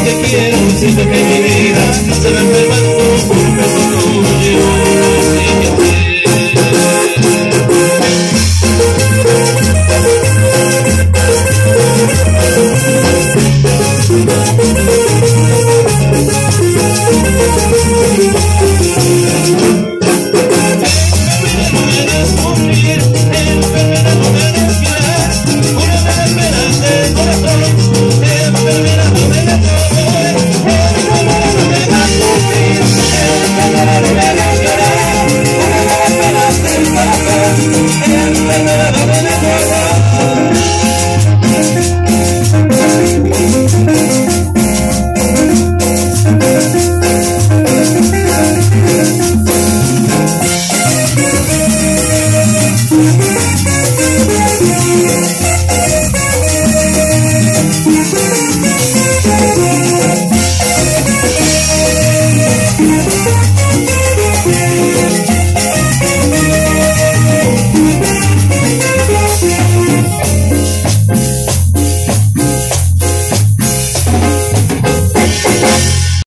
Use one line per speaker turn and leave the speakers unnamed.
que quiero, siento que mi vida se me